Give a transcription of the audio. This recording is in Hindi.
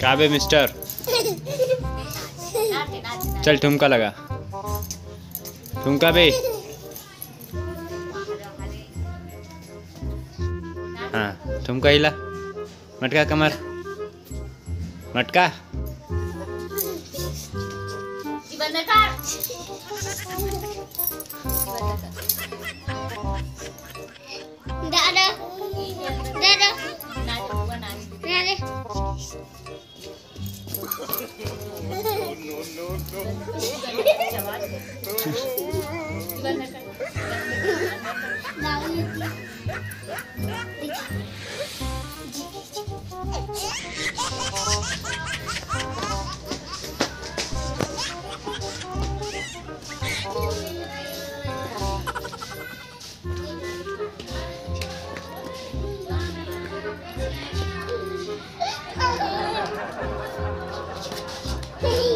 कहाँ बे मिस्टर? चल ठुमका लगा। ठुमका बे। हाँ ठुमका हिला। मटका कमर। मटका। Bentar. Enggak ada. Enggak ada. Enggak ada. No. Please.